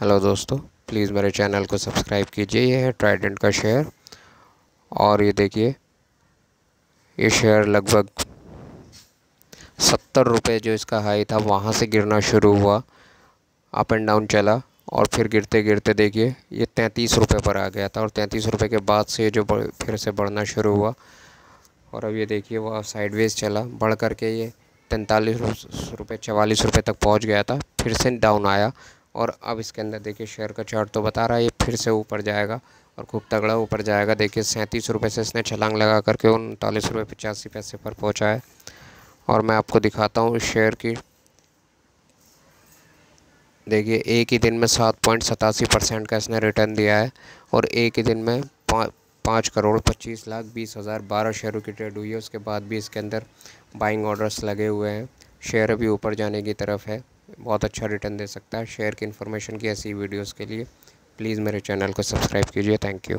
Hello दोस्तों please मेरे channel को सब्सक्राइब कीजिए। ये है ट्राइडेंट का शेयर और ये देखिए, ये शेयर लगभग सत्तर रुपये जो इसका हाई था, वहाँ से गिरना शुरू हुआ। अप एंड डाउन चला और फिर गिरते गिरते देखिए, ये तैंतीस रुपये पर आ गया था और तैंतीस रुपये के बाद से जो फिर से बढ़ना शुरू हुआ। और अब ये देखिए वह साइडवेज चला। बढ़ करके ये तैंतालीस रुपये चवालीस रुपये तक पहुँच गया था। फिर से डाउन आया। और अब इसके अंदर देखिए शेयर का चार्ट तो बता रहा है, ये फिर से ऊपर जाएगा और खूब तगड़ा ऊपर जाएगा। देखिए सैंतीस रुपये से इसने छलांग लगा करके उनतालीस रुपये पचासी पैसे पर पहुँचा है। और मैं आपको दिखाता हूँ इस शेयर की। देखिए, एक ही दिन में सात पॉइंट सतासी परसेंट का इसने रिटर्न दिया है और एक ही दिन में पाँच करोड़ पच्चीस लाख बीस हज़ार बारह शेयरों की ट्रेड हुई है। उसके बाद भी इसके अंदर बाइंग ऑर्डर्स लगे हुए हैं। शेयर अभी ऊपर जाने की तरफ़ है। बहुत अच्छा रिटर्न दे सकता है शेयर की इन्फॉर्मेशन की ऐसी वीडियोज़ के लिए। प्लीज़ मेरे चैनल को सब्सक्राइब कीजिए। Thank you